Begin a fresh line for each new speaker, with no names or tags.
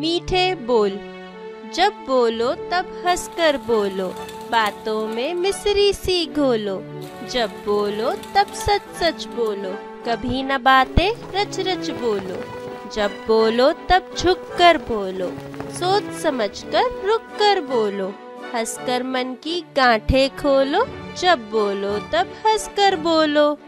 मीठे बोल। जब बोलो, तब हंसकर बोलो। बातों में मिसरी सी घोलो। जब बोलो, तब सच सच बोलो। कभी न बातें, रच रच बोलो। जब बोलो, तब झुक कर बोलो। सोच समझ कर रुक कर बोलो। हंसकर मन की गांठें खोलो। जब बोलो, तब हंसकर बोलो।